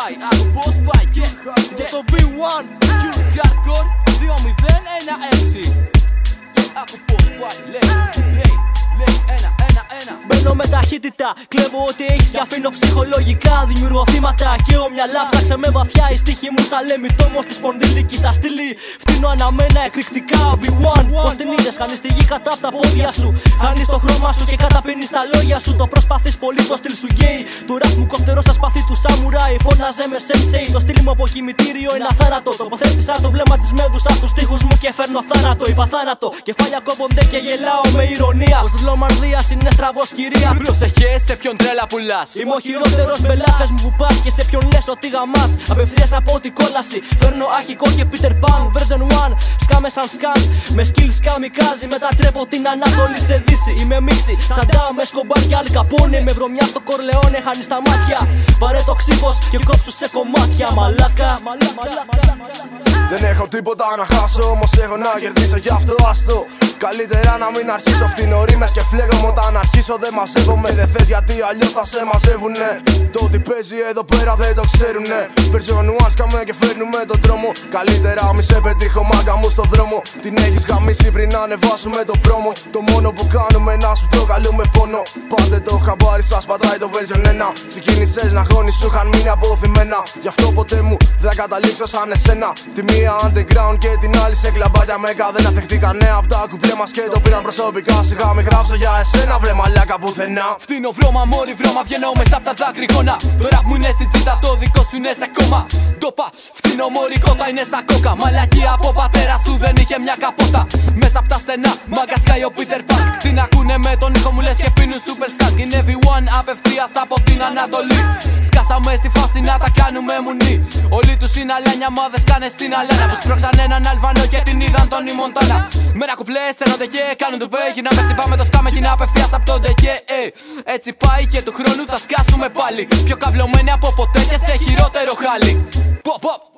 fight, I will boss fight, yeah. Yeah, the V1, ah. you got ταχύτητα, κλέβω ό,τι έχεις και αφήνω ψυχολογικά. Δημιουργώ θύματα και ο μυαλά ψάξε με βαθιά. Η στίχη μου σαν λέμε τόμο της σπονδυλική σας στήλη. Φτύνω αναμένα εκρηκτικά. V1, πώς την είδες, χάνεις τη γη κατά από τα πόδια σου. Χάνεις το χρώμα σου και καταπίνεις τα λόγια σου. Το προσπαθείς πολύ, το στυλ σου γκέι. Του ραπ μου κοφτερός στα σπαθί του σαμουράι. Φώναζε με sensei, το στυλ μου από χημητήριο ένα θάνατο. Τοποθέτησα το βλέμμα της μέδουσας στους τείχου μου και φέρνω θάνατο. Είπα θάνατο, κεφάλια κόβονται και γελάω με ηρωνία. Πω λομαρδία είναι στραβός κυρία. Πρόσεχε σε ποιον τρέλα πουλάς. Είμαι ο χειρότερος μπελά. Πες μου που πας και σε ποιον λες ότι γαμάς. Απευθείας από την κόλαση. Φέρνω αχικό και Peter Pan. Version 1. Σκάμε σαν σκάν. Με skills καμικάζι. Μετατρέπω την Ανατολή σε δύση. Είμαι μίξη. Σαν με σκομπάρ και άλλη καπούνι. Με βρωμιά στο κορλεόνε χάνεις τα μάτια. Πάρε το ξύφος και κόψου σε κομμάτια. Μαλάκα. Δεν έχω τίποτα να χάσω, όμως έχω να κερδίσω γι' αυτό άστο. Καλύτερα να μην αρχίσω φτηνορή και φλέγομαι όταν αρχίσω δεν μαζεύομαι. Δεν θες γιατί αλλιώς θα σε μαζεύουνε. Το ότι παίζει εδώ πέρα δεν το ξέρουνε. Version one σκάμε και φέρνουμε τον δρόμο. Καλύτερα μη σε πετύχω μάγκα μου στο δρόμο. Την έχεις γαμίσει πριν να ανεβάσουμε το πρόμο. Το μόνο που κάνουμε να σου προκαλούμε πόνο. Πάτε το χαμπάρι, σας πατάει το version 1. Ξεκίνησες να χώνεις, σου είχαν μείνει αποθυμένα. Γι' αυτό ποτέ μου δεν καταλήξω σαν εσένα. Τη μία underground και την άλλη σε κλαμπάκια μέκα. Δεν αφαιχτήκανε από τα κουπλέ μας και το πήραν προσωπικά. Σιγά μην γράψω για εσένα, βρε μαλάκα πουθενά. Φτύνω βρώμα, μόρι βρώμα, βγαίνω μέσα από τα δάκρυγόνα. Το ραπ μου είναι στη τσίτα, το δικό σου είναι σε κόμμα. Ντόπα, φτύνω μόρι κότα είναι σαν κόκα. Μαλακή από πατέρα σου δεν είχε μια καπότα. Μέσα από τα στενά, μάγκα σκάει ο Peter Pan. Την ακούνε με τον ήχο μου λες και πίνουν super stank. Είναι V1 απευθείας από την Ανατολή. Σκάσαμε στη φάση να τα κάνουμε μουνί. Όλοι τους είναι αλάνια, μάδε κάνε στην αλάνα. Τους πρόξαν έναν Αλβανό και την είδαν τον Ιμοντάνα. Μέρα κουπλές, ένονται και κάνουν το πέ. να με χτυπάμε το σκάμε, γίνα απευθείας από τον ντεκέ. Ε. Έτσι πάει και του χρόνου θα σκάσουμε πάλι. Πιο καυλωμένοι από ποτέ και σε χειρότερο χάλι. Pop, pop.